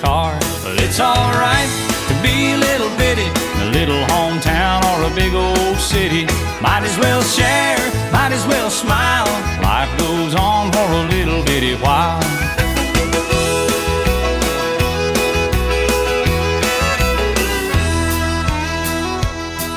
car. But it's alright to be a little bitty, a little hometown or a big old city. Might as well share, might as well smile. Life goes on for a little bitty while.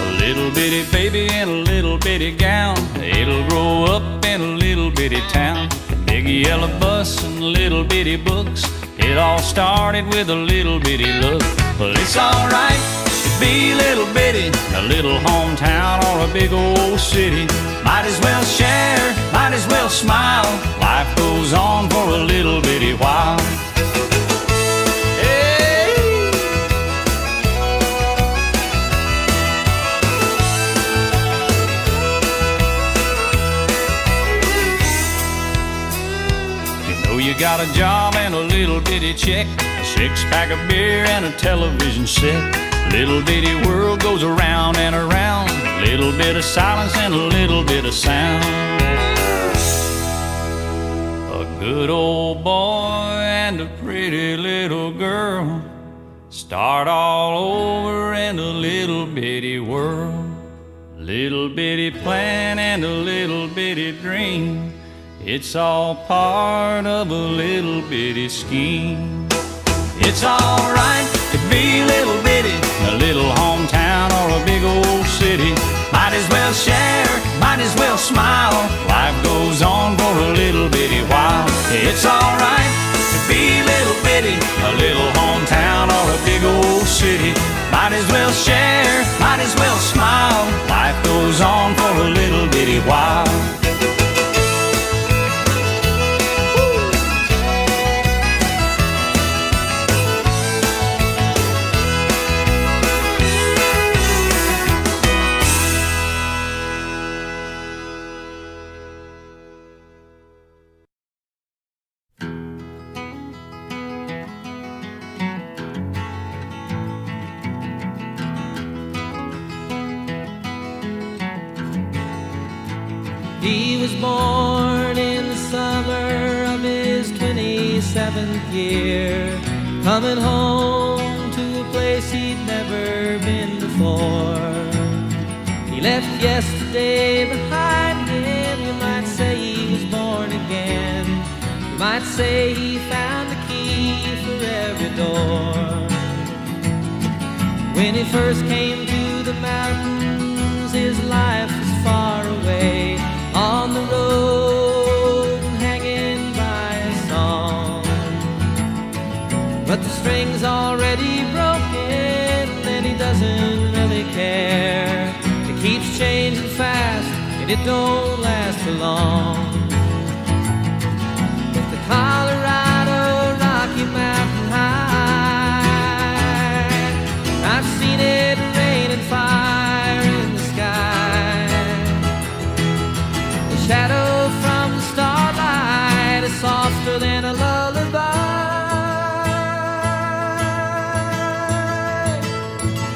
A little bitty baby in a little bitty gown. It'll grow up in a little bitty town. Big yellow bus and little bitty books it all started with a little bitty look. but it's alright to be a little bitty, a little hometown or a big old city. Might as well share, might as well smile. Life goes on for a little bitty while. A job and a little bitty check, a six pack of beer and a television set. Little bitty world goes around and around, little bit of silence and a little bit of sound. A good old boy and a pretty little girl start all over in a little bitty world. Little bitty plan and a little bitty dream. It's all part of a little bitty scheme. It's alright to be little bitty, a little hometown or a big old city. Might as well share, might as well smile. Life goes on for a little bitty while. It's alright to be little bitty, a little hometown or a big old city. Might as well share, might as well smile. Life goes on for a little bitty while. 27th year, coming home to a place he'd never been before. He left yesterday behind him, you might say he was born again. You might say he found the key for every door. When he first came But the string's already broken and he doesn't really care. It keeps changing fast and it don't last for long. But the Colorado Rocky Mountain High, I've seen it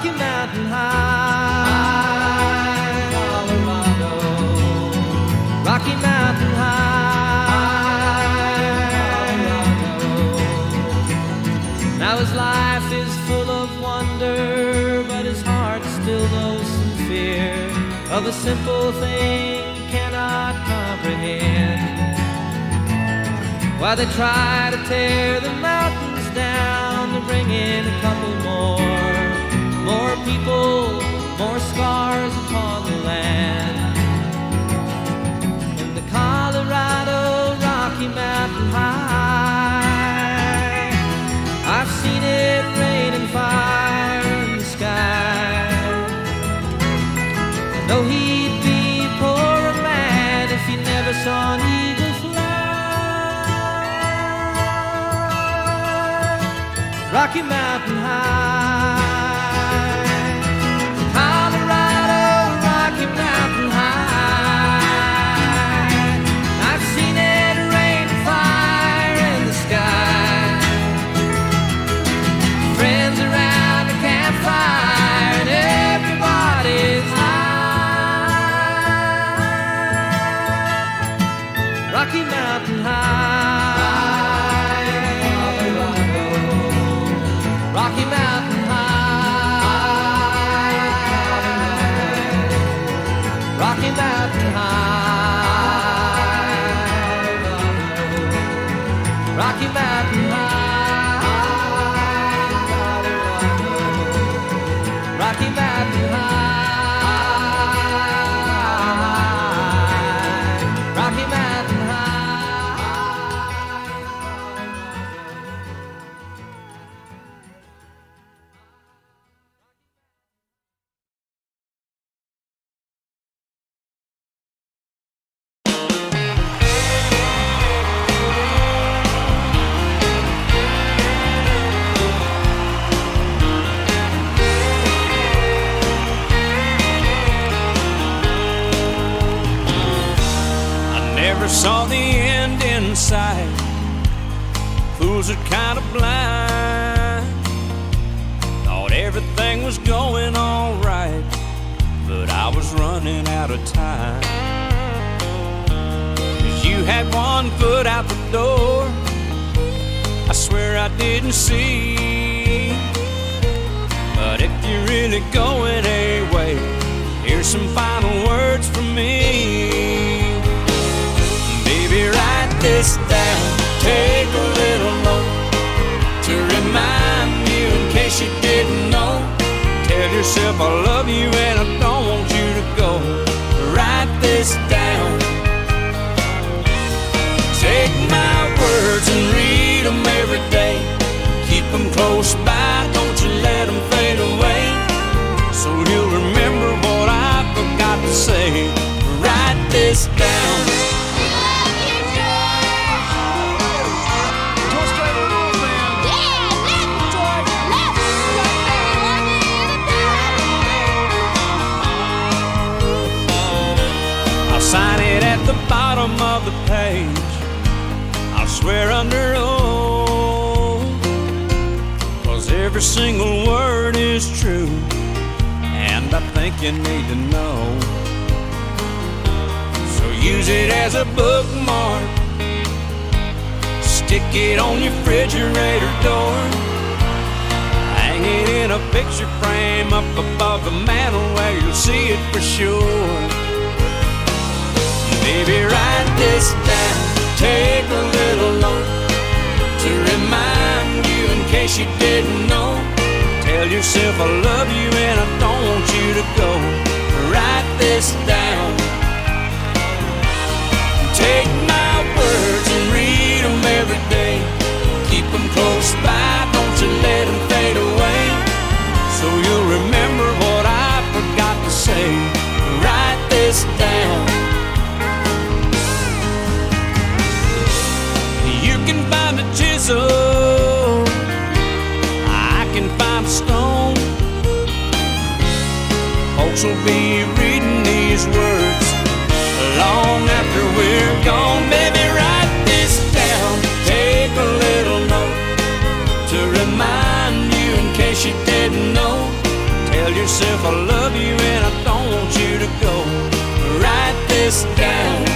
Rocky Mountain High, Colorado. Rocky Mountain High. Now his life is full of wonder, but his heart still knows some fear of a simple thing cannot comprehend. While they try to tear the mountains down to bring in a couple more people, more scars upon the land. In the Colorado Rocky Mountain High, I've seen it rain and fire in the sky. Know he'd be a poorer man if he never saw an eagle fly. Rocky Mountain High. Rocky Mountain High. At the bottom of the page. I'll swear under oath. Cause every single word is true. And I think you need to know. So use it as a bookmark. Stick it on your refrigerator door. Hang it in a picture frame up above the mantel where you'll see it for sure. Baby, write this down. Take a little note to remind you in case you didn't know. Tell yourself I love you and I don't want you to go. Write this down. Take my words and read them every day. Keep them close by, don't you let them fade away. So you'll remember what I forgot to say. Write this down. Chisel, I can find a stone. Folks will be reading these words long after we're gone. Baby, write this down. Take a little note to remind you in case you didn't know. Tell yourself I love you and I don't want you to go. Write this down.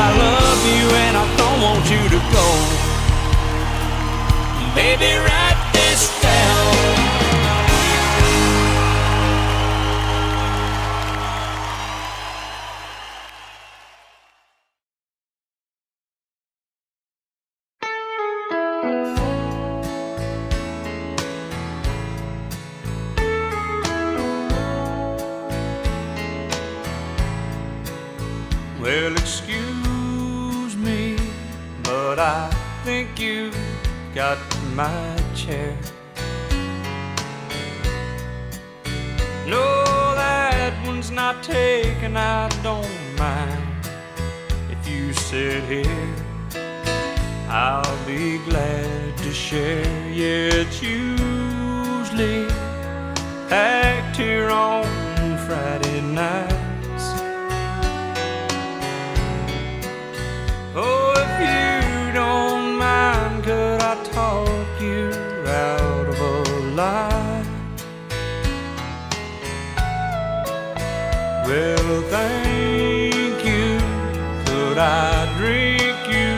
I love you and I don't want you to go. Baby, write my chair. No, that one's not taken, I don't mind. If you sit here, I'll be glad to share. Yeah, it's usually packed here on Friday nights. Oh, if you don't mind, could I talk alive. Well, thank you Could I drink you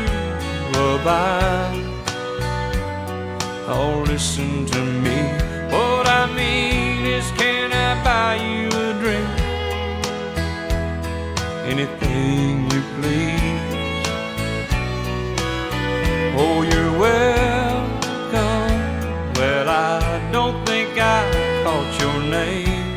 a bite. Oh, listen to me. What I mean is, can I buy you a drink? Anything. Name.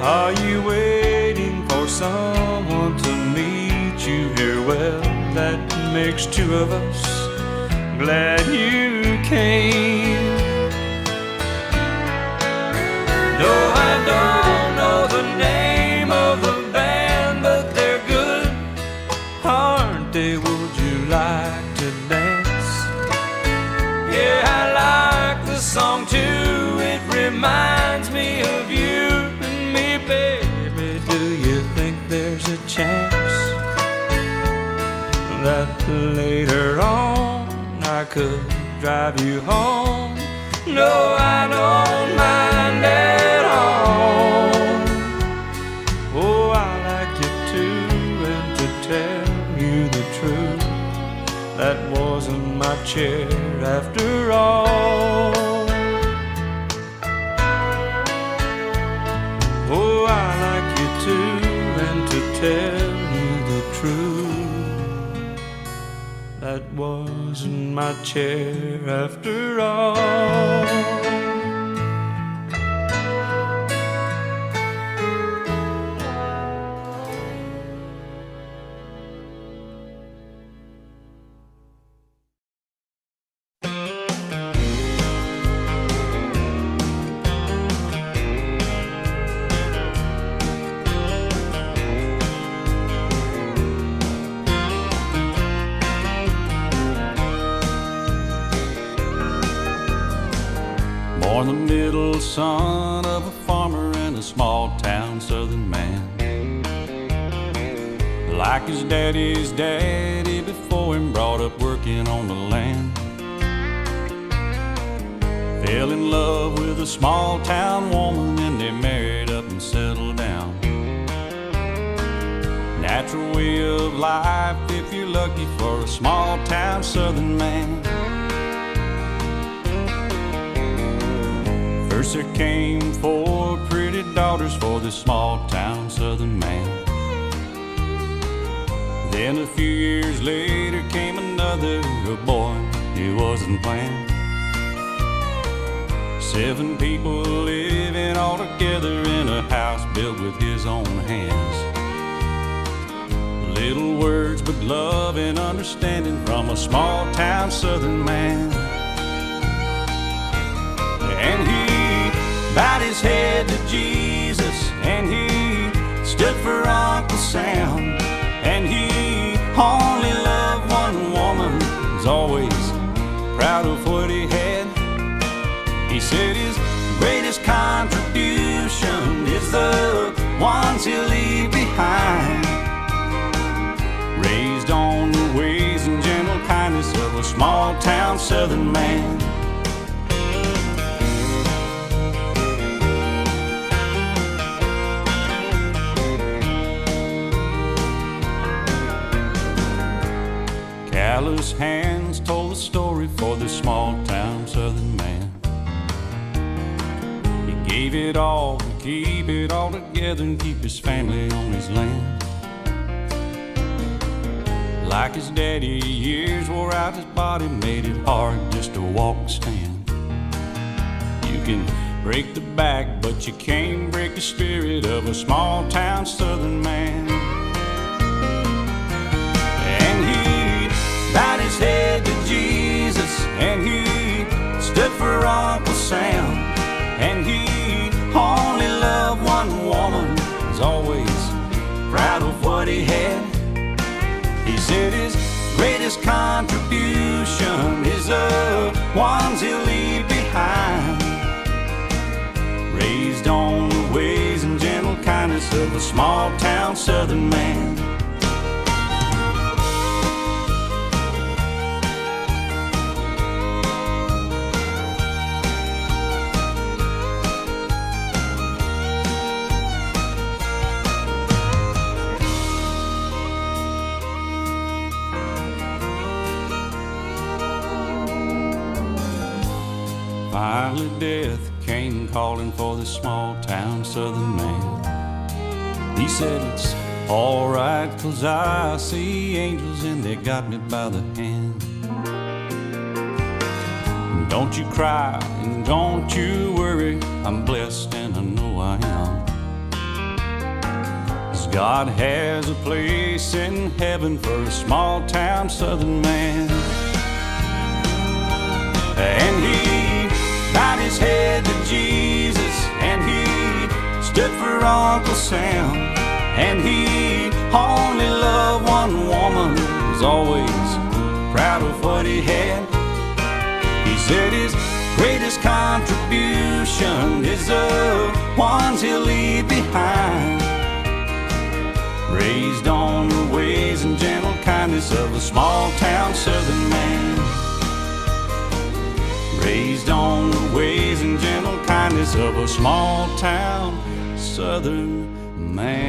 Are you waiting for someone to meet you here? Well, that makes two of us. Glad you came. Later on I could drive you home? No, I don't mind at all. Oh, I like you too, and to tell you the truth, that wasn't my chair after all. My chair after all. Daddy before him, brought up working on the land. Fell in love with a small town woman and they married up and settled down. Natural way of life if you're lucky for a small town southern man. First there came four pretty daughters for this small town southern man. Then a few years later came another boy who wasn't planned. Seven people living all together in a house built with his own hands. Little words, but love and understanding from a small town southern man. And he bowed his head to Jesus, and he stood for Uncle Sam. Only loved one woman, was always proud of what he had. He said his greatest contribution is the ones he'll leave behind. Raised on the ways and gentle kindness of a small town southern man. Callous hands told the story for this small town southern man. He gave it all to keep it all together and keep his family on his land. Like his daddy, years wore out his body, made it hard just to walk and stand. You can break the back, but you can't break the spirit of a small town southern man. Contribution is the ones he'll leave behind. Raised on the ways and gentle kindness of a small town southern man. Death came calling for this small town southern man. He said it's alright, cause I see angels and they got me by the hand. Don't you cry and don't you worry, I'm blessed and I know I am. Cause God has a place in heaven for a small town southern man. And he his head to Jesus, and he stood for Uncle Sam. And he only loved one woman, was always proud of what he had. He said his greatest contribution is the ones he'll leave behind. Raised on the ways and gentle kindness of a small town southern man. Raised on the ways and gentle kindness of a small town southern man.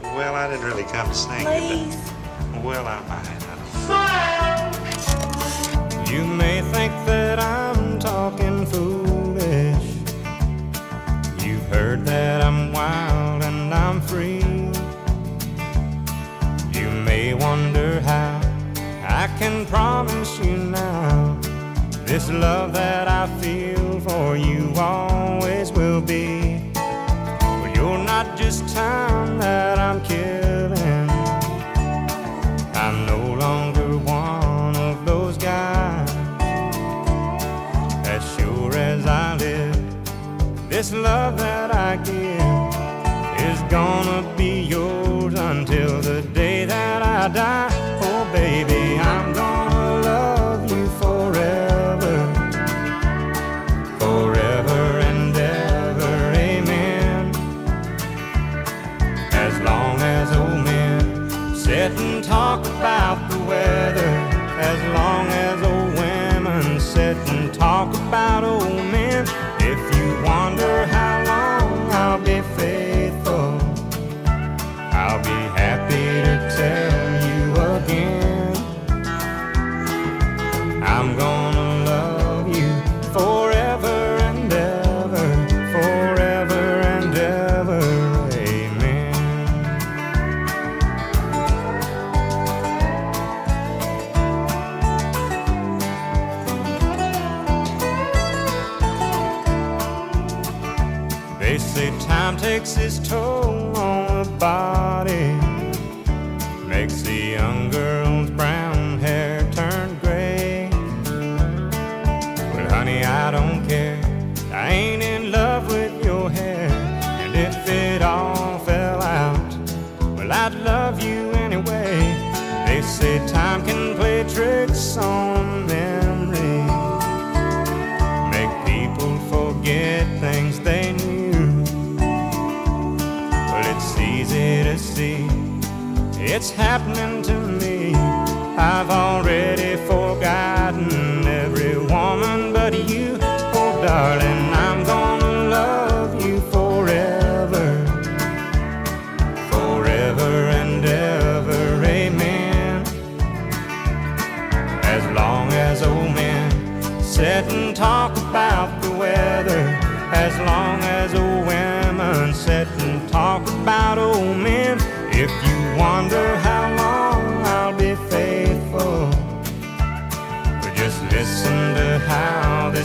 Well, I didn't really come to sing. Please. But, well, I might. This love that I feel for you always will be. Well, you're not just time that I'm killing. I'm no longer one of those guys. As sure as I live, this love that time takes its happening to me. I've already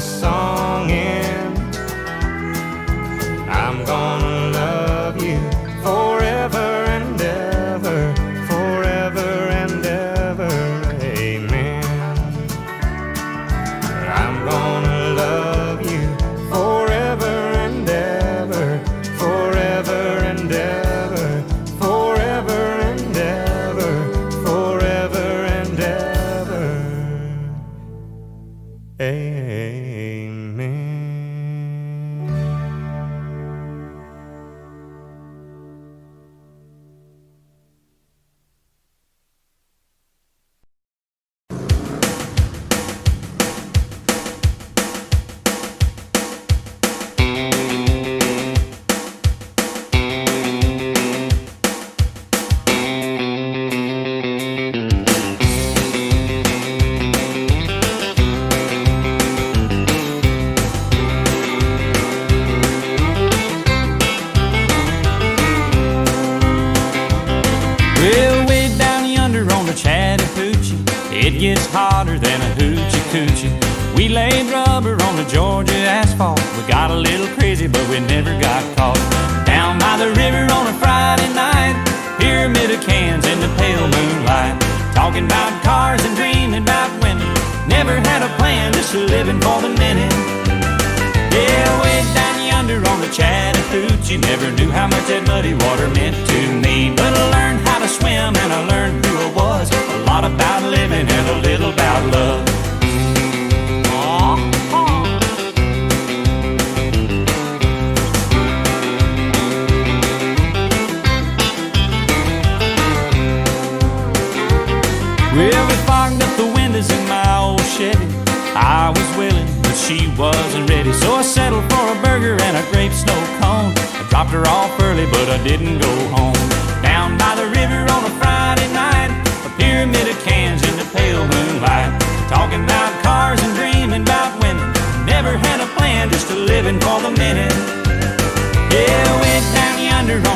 song ends. I'm gonna love you forever and ever, forever and ever. Amen. I'm gonna love you forever and ever, forever and ever, forever and ever, forever and ever. Amen.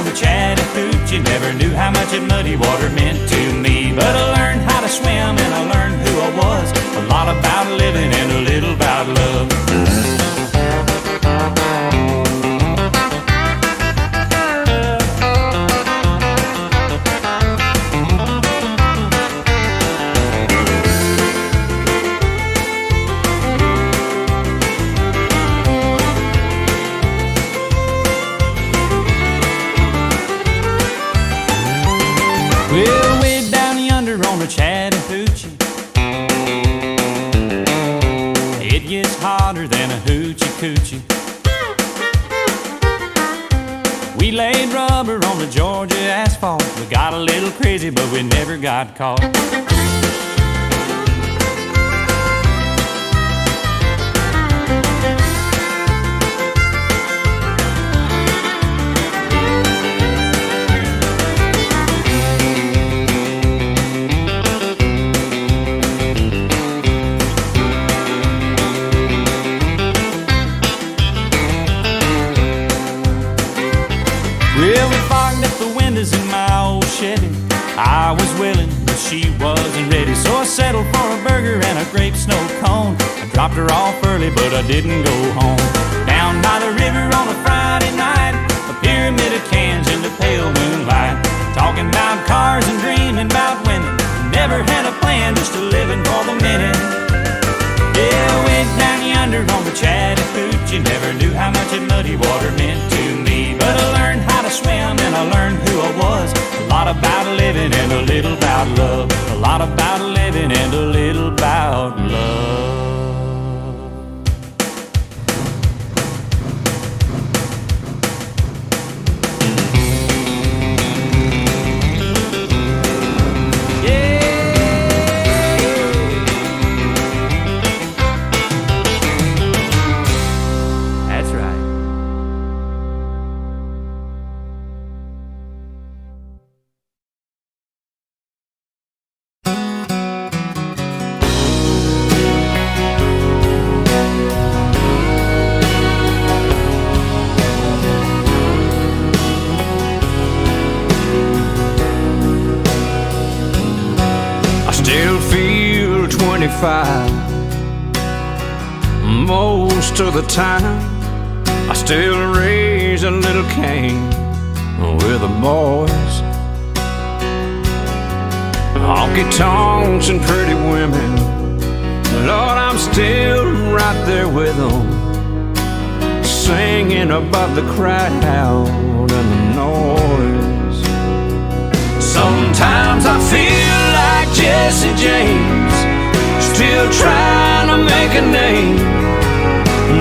The Chattahoochee. Never knew how much that muddy water meant to me. But I learned how to swim and I learned who I was. A lot about living and a little about love. Never didn't go home. Down by the river on a Friday night, a pyramid of cans in the pale moonlight. Talking about cars and dreaming about women. Never had a plan, just a living for the minute. Yeah, went down yonder on the Chattahoochee. Never knew how much that muddy water meant to me. But I learned how to swim and I learned who I was. A lot about living and a little about love. A lot about living and a most of the time. I still raise a little Cain with the boys. Honky tonks and pretty women. Lord, I'm still right there with them, singing above the crowd and the noise. Sometimes I feel like Jesse James, still trying to make a name,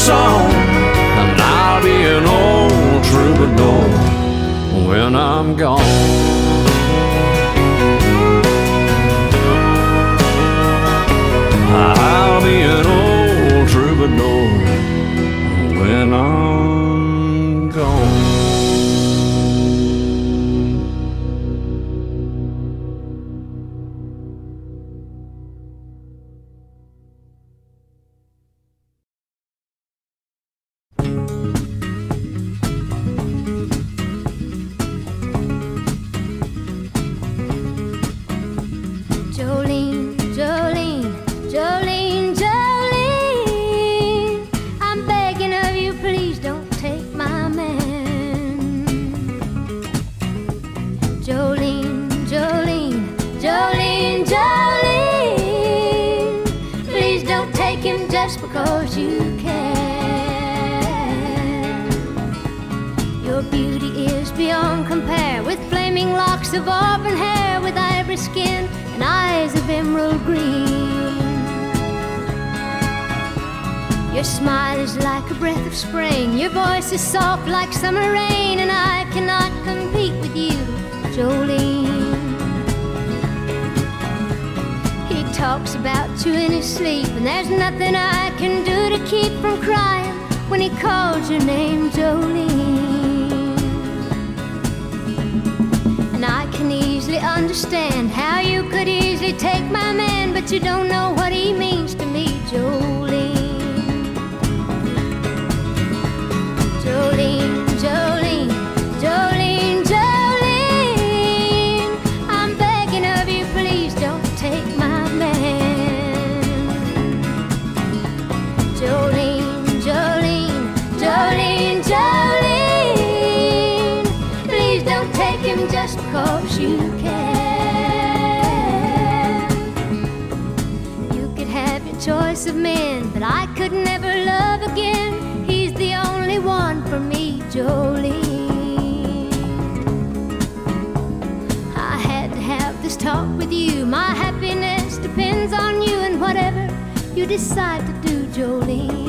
song, and I'll be an old troubadour when I'm gone. I'll be an old troubadour when I'm because you. Your beauty is beyond compare with flaming locks of auburn hair, with ivory skin and eyes of emerald green. Your smile is like a breath of spring, your voice is soft like summer rain, and I cannot compete with you, Jolene. Talks about you in his sleep, and there's nothing I can do to keep from crying when he calls your name, Jolene. And I can easily understand how you could easily take my man, but you don't know what he means to me, Jolene. Jolene, Jolene. I had to have this talk with you. My happiness depends on you and whatever you decide to do, Jolene.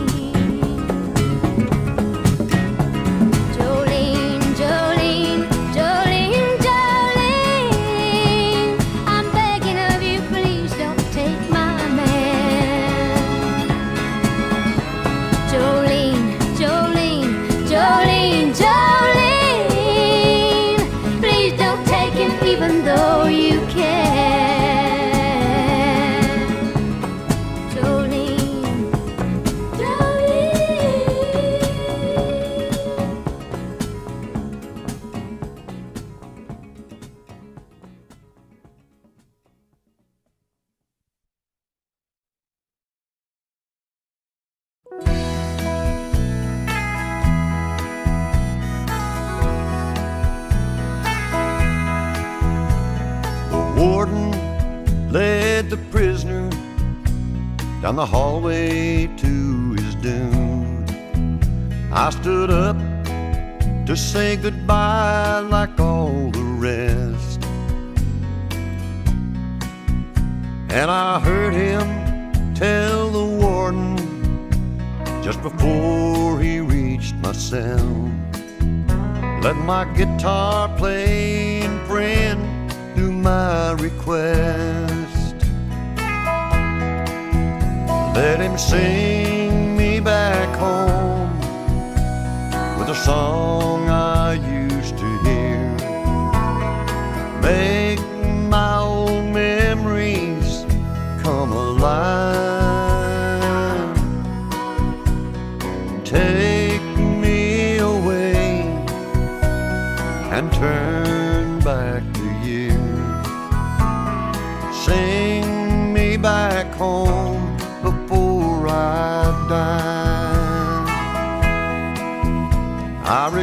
Guitar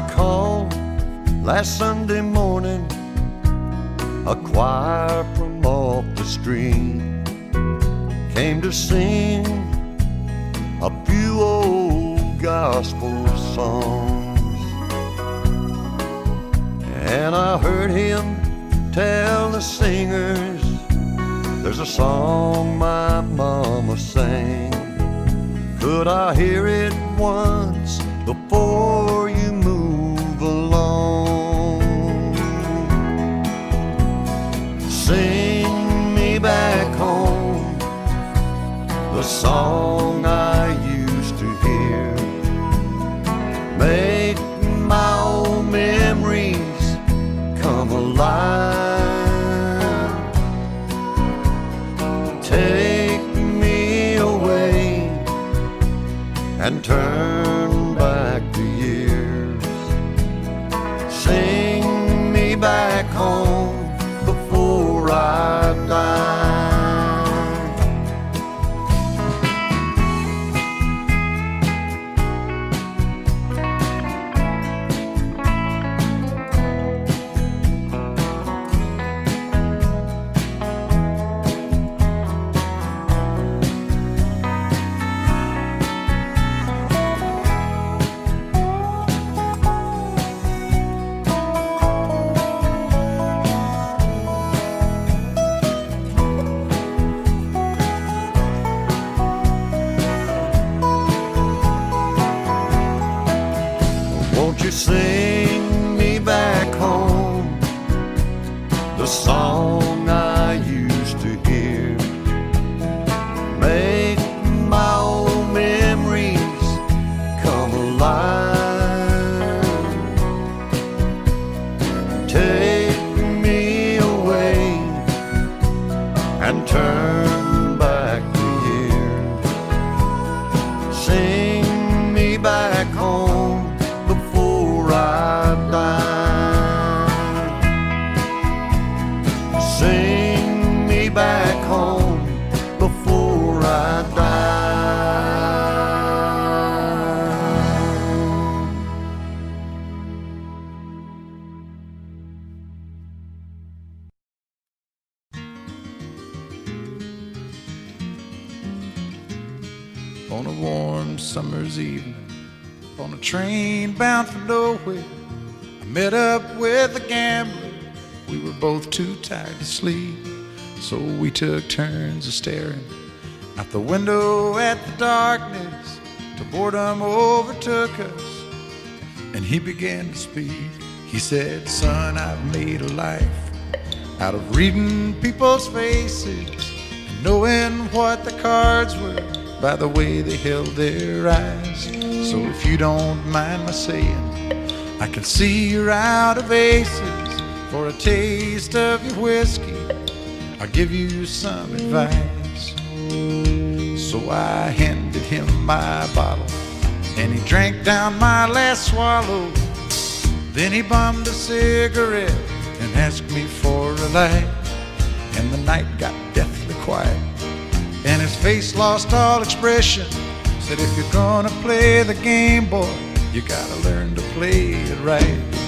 recall last Sunday morning a choir from off the street came to sing a few old gospel songs. And I heard him tell the singers there's a song my mama sang. Could I hear it once before the sleep, so we took turns of staring out the window at the darkness till boredom overtook us. And he began to speak. He said, Son, I've made a life out of reading people's faces and knowing what the cards were by the way they held their eyes. So if you don't mind my saying, I can see you're out of aces for a taste of your whiskey. I'll give you some advice. So I handed him my bottle and he drank down my last swallow. Then he bummed a cigarette and asked me for a light. And the night got deathly quiet. And his face lost all expression. Said, if you're gonna play the game, boy, you gotta learn to play it right.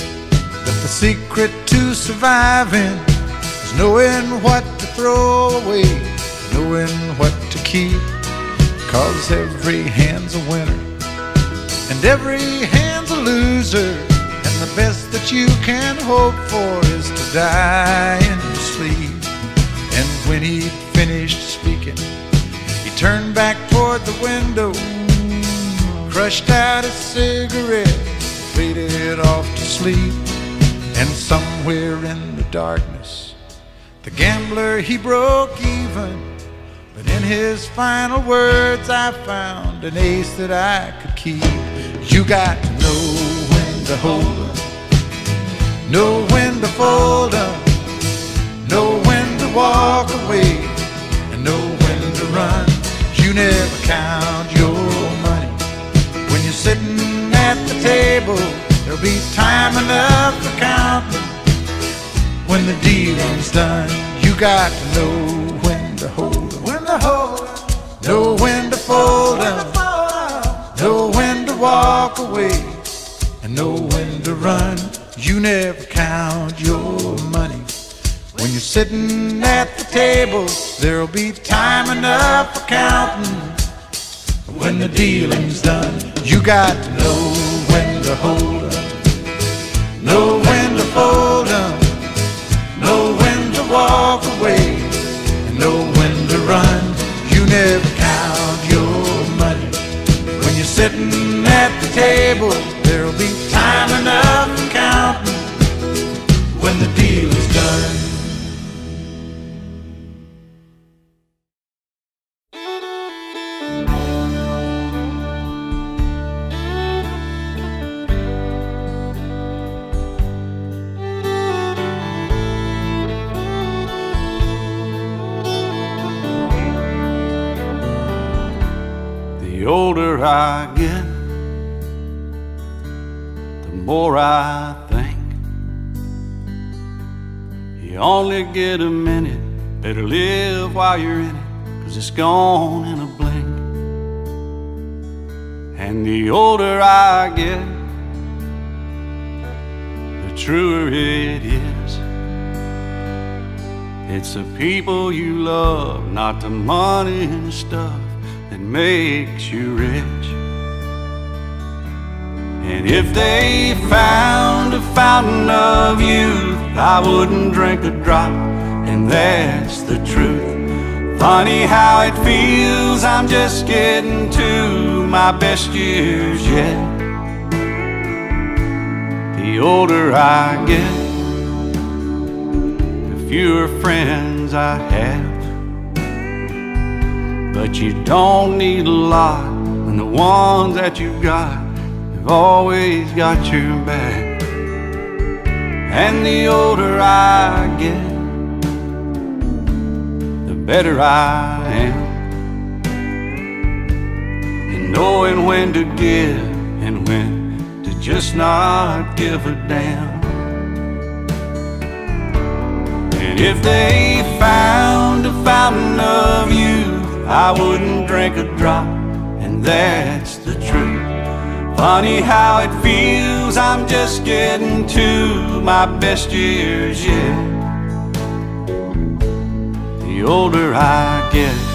secret to surviving is knowing what to throw away, knowing what to keep. Cause every hand's a winner and every hand's a loser. And the best that you can hope for is to die in your sleep. And when he finished speaking, he turned back toward the window, crushed out a cigarette, faded off to sleep. And somewhere in the darkness, the gambler he broke even. But in his final words, I found an ace that I could keep. You got to know when to hold up, know when to fold up, know when to walk away, and know when to run. You never count your money when you're sitting at the table. There'll be time enough for counting when the dealing's done. You got to know when to hold when to hold hold 'em, know when to fold 'em, know when to walk away, and know when to run. You never count your money when you're sitting at the table. There'll be time enough for counting when the dealing's done. You got to know to hold 'em, know when to fold 'em, know when to walk away, and know when to run. You never count your money when you're sitting at the table. There'll be time enough for counting when the deal is done. Live while you're in it, cause it's gone in a blink. And the older I get, the truer it is. It's the people you love, not the money and the stuff that makes you rich. And if they found a fountain of youth, I wouldn't drink a drop, and that's the truth. Funny how it feels, I'm just getting to my best years yet. The older I get, the fewer friends I have. But you don't need a lot when the ones that you've got have always got your back. And the older I get, better I am. And knowing when to give and when to just not give a damn. And if they found a fountain of youth, I wouldn't drink a drop, and that's the truth. Funny how it feels, I'm just getting to my best years yet. The older I get.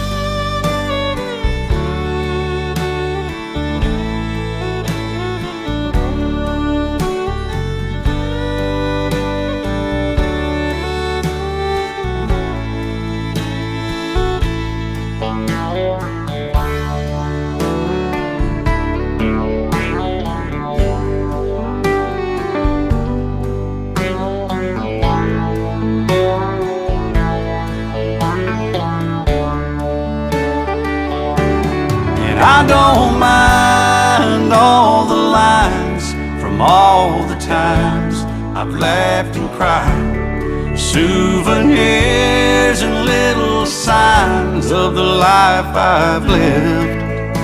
Of the life I've lived.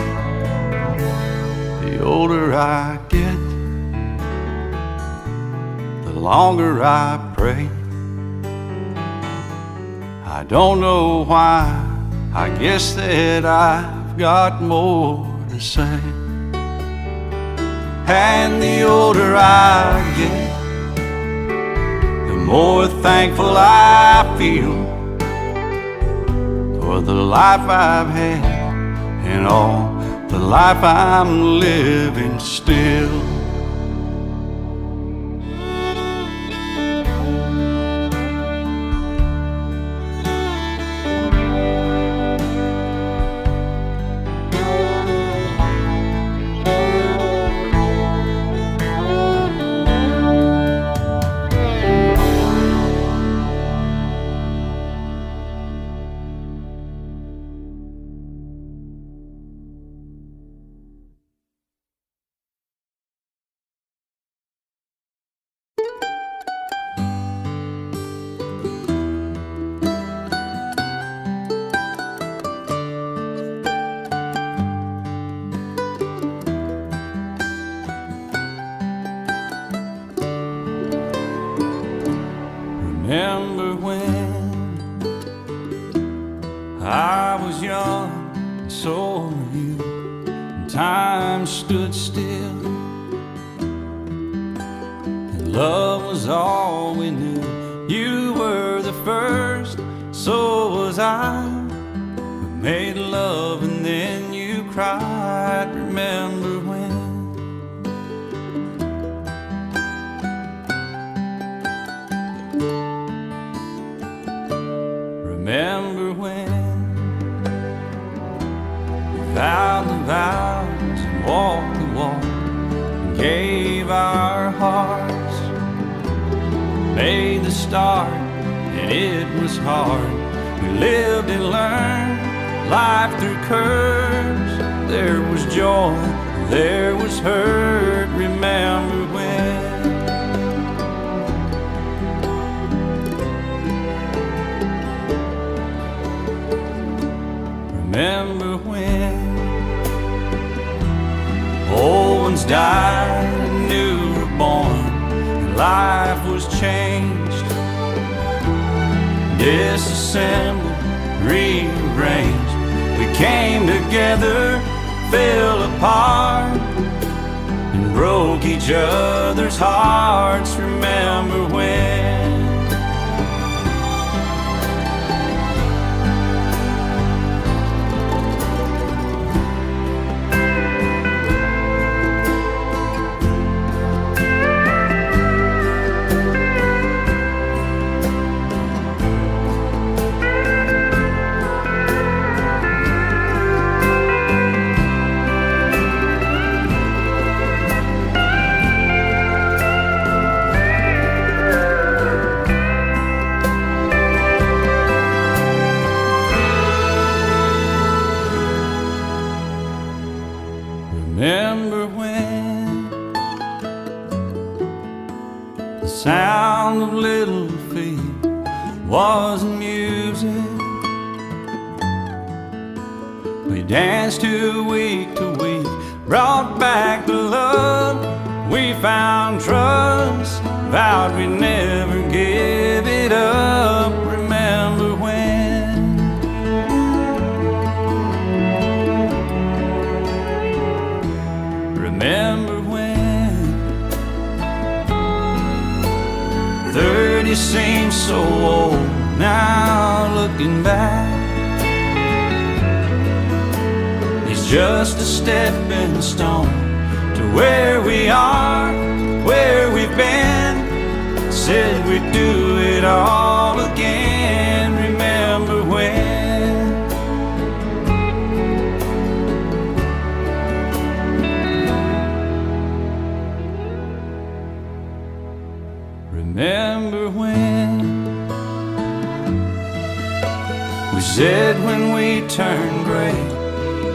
The older I get, the longer I pray. I don't know why, I guess that I've got more to say. And the older I get, the more thankful I feel the life I've had and all the life I'm living still. Start, and it was hard. We lived and learned life through curves. There was joy, there was hurt. Remember when? Remember when old ones died and new were born, life was changed, disassembled, rearranged. We came together, fell apart, and broke each other's hearts. Remember when? Danced to week to week, brought back the love. We found trust, vowed we'd never just a stepping stone to where we are, where we've been. Said we'd do it all again Remember when? Remember when? We said when we turn gray,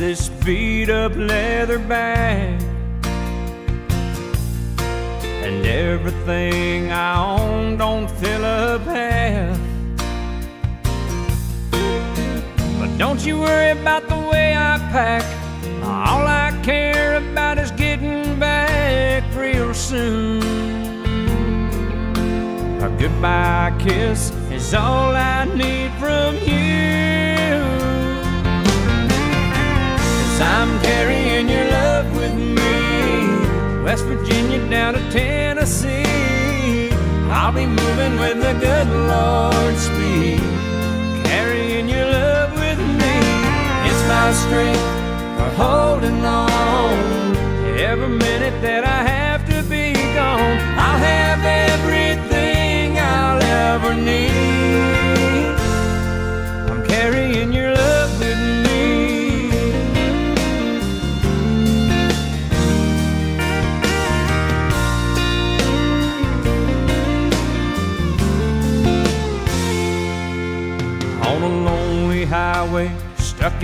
this beat up leather bag. And everything I own don't fill up half. But don't you worry about the way I pack. All I care about is getting back real soon. A goodbye kiss is all I need from you. I'm carrying your love with me West Virginia down to Tennessee. I'll be moving with the good Lord's speed, carrying your love with me. It's my strength for holding on. Every minute that I have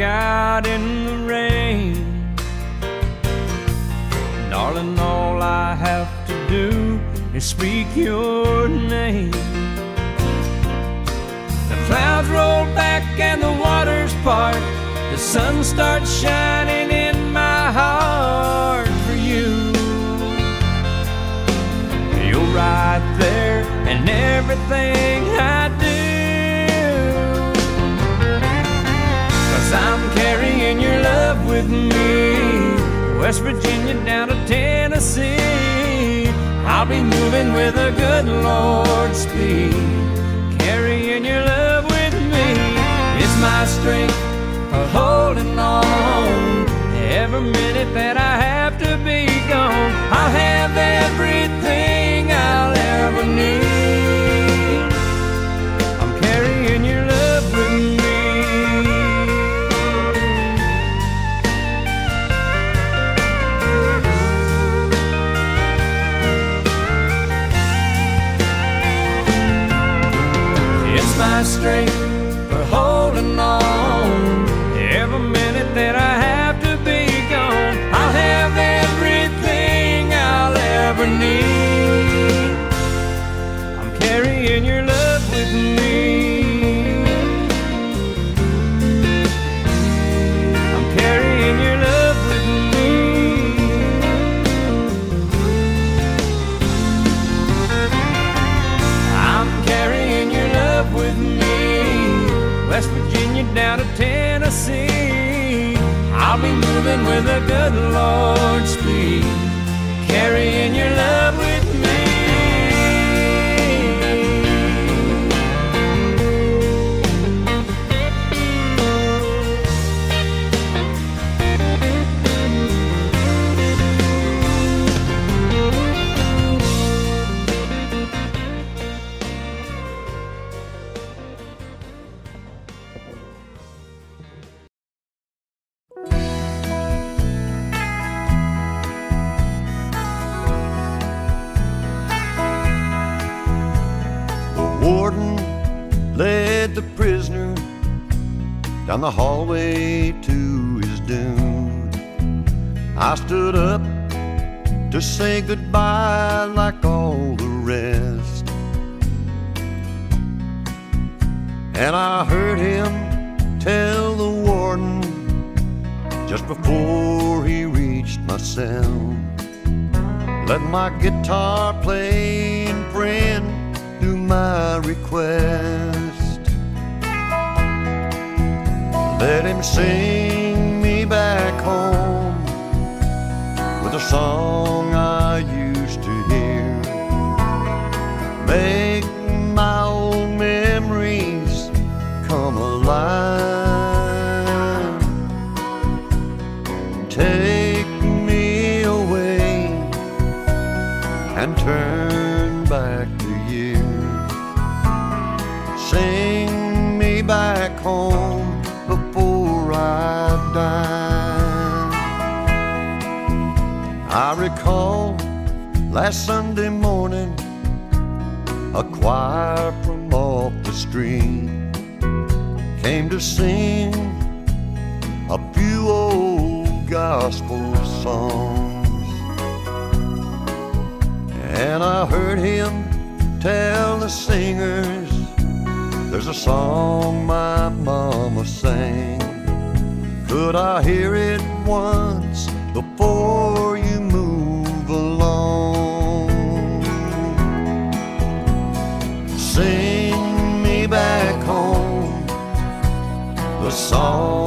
out in the rain. Darling, all I have to do is speak your name. The clouds roll back and the waters part. The sun starts shining in my heart for you. You're right there in everything I with me. West Virginia down to Tennessee. I'll be moving with a good Lord's speed. Carrying your love with me. It's my strength for holding on. Every minute that I have to be gone, a good speed. Down the hallway to his doom. I stood up to say goodbye like all the rest. And I heard him tell the warden just before he reached my cell. Let my guitar playing friend do my request. Let him sing me back home with a song I sing a few old gospel songs. And I heard him tell the singers there's a song my mama sang. Could I hear it once before the